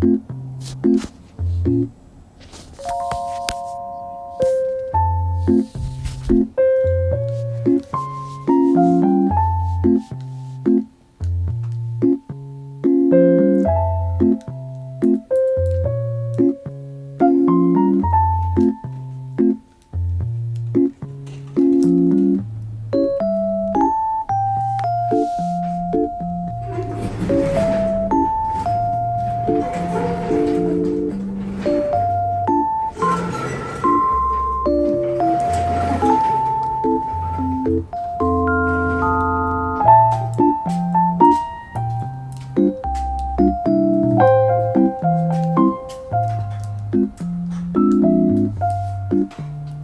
Thank you.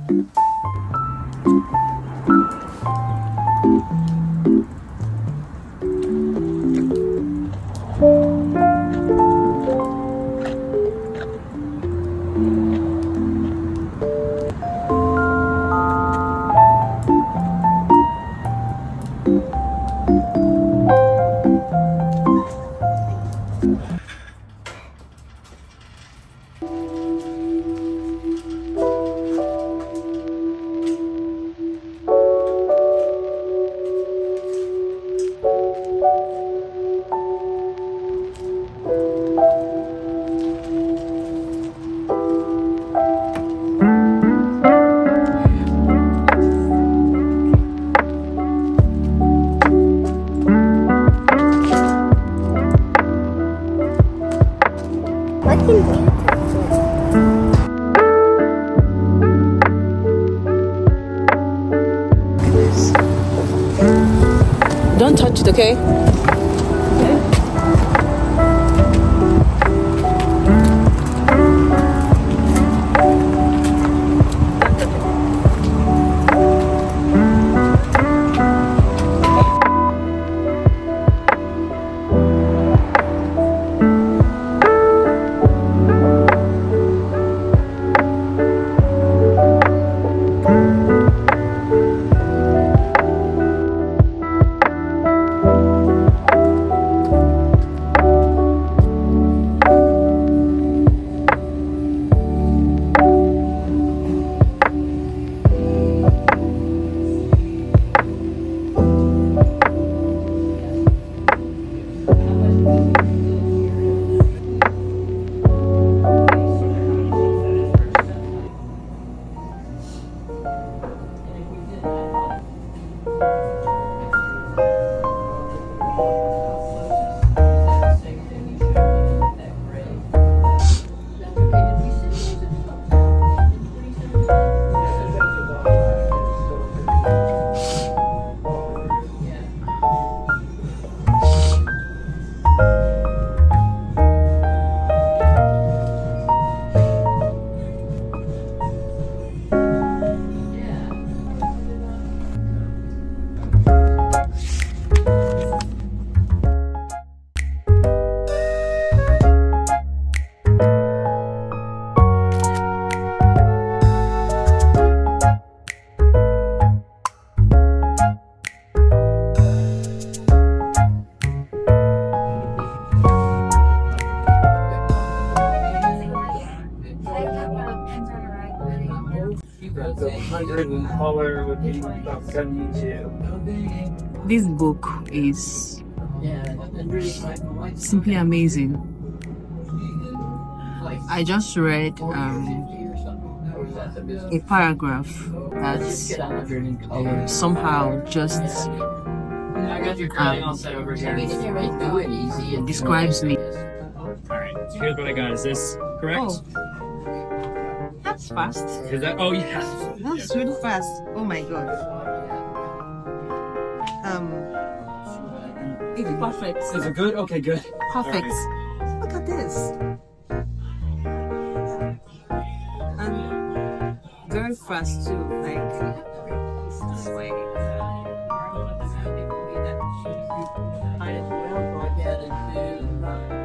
Thank you. Okay? Color would be about seventy-two. This book is simply amazing. I just read um, a paragraph that somehow just I got your curling all set over here. describes me. Alright, so here's what I got. Is this correct? Oh, that's fast. Is that? Oh yes. That's really fast. Oh my god. Um, it's perfect. Is it good? Okay, good. Perfect. Look at this. And very fast too. Like this way.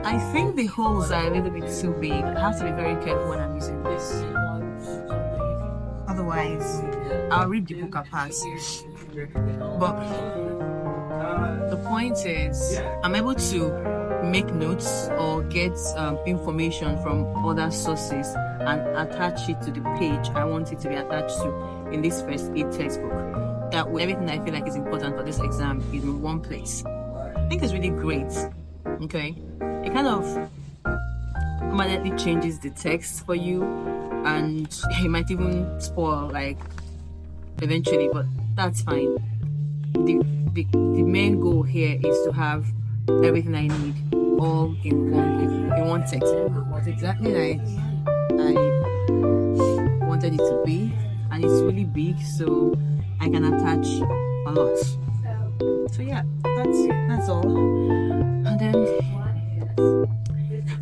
I think the holes are a little bit too big. I have to be very careful when I'm using this. Otherwise, I'll rip the book apart. But the point is, I'm able to make notes or get um, information from other sources and attach it to the page I want it to be attached to in this first aid textbook. That way, everything I feel like is important for this exam is in one place. I think it's really great. Okay, it kind of permanently changes the text for you, and it might even spoil like eventually, but that's fine. The, the the main goal here is to have everything I need all in one in one textbook. What exactly like I wanted it to be, and it's really big, so I can attach a lot. So yeah, that's that's all. And then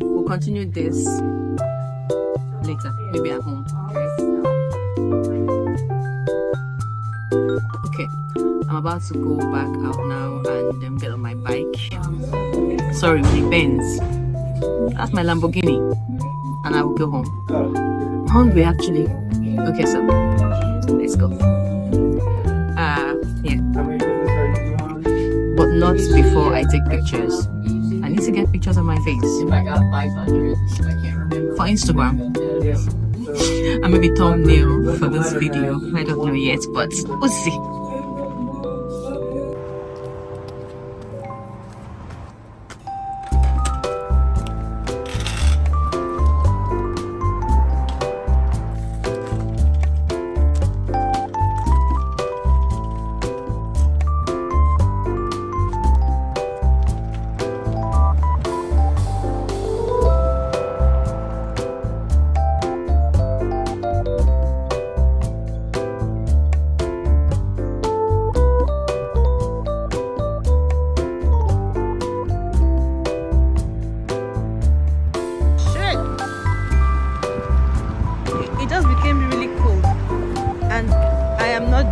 we'll continue this later, maybe at home. Okay, I'm about to go back out now and um, get on my bike. Sorry, my Benz. That's my Lamborghini, and I will go home. I'm hungry actually. Okay, so let's go. Uh, yeah, How many business are you on? but not before I take pictures. I need to get pictures of my face I got 500, I can't remember. for Instagram. Yeah. and maybe thumbnail for this video. I don't know yet, but we'll see.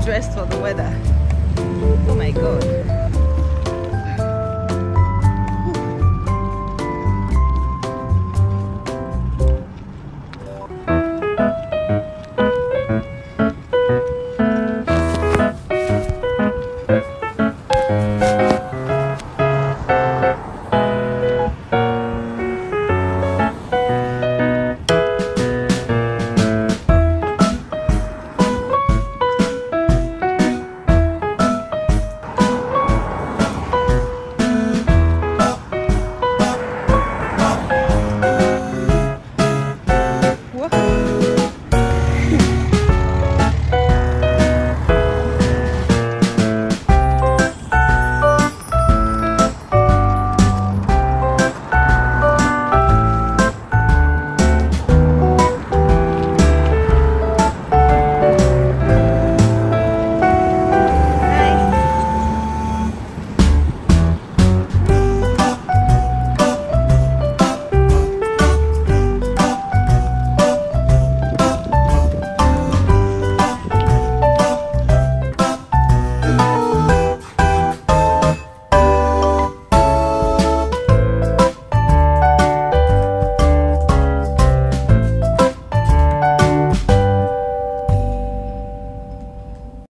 Dressed for the weather. Oh my god.